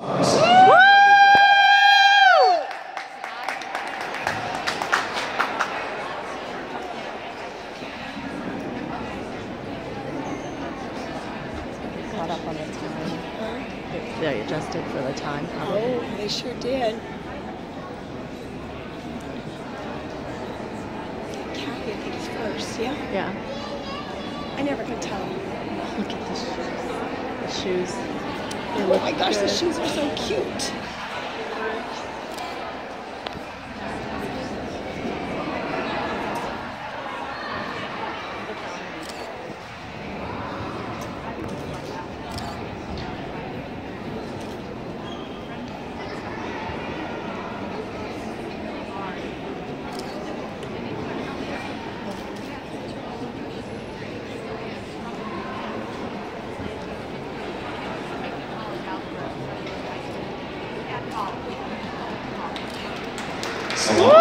Caught up on the time. They adjusted for the time. probably. Oh, they sure did. Kathy, I think is first. Yeah. Yeah. I never can tell. Look at the shoes. The shoes. Oh my gosh, the shoes are so cute. Salon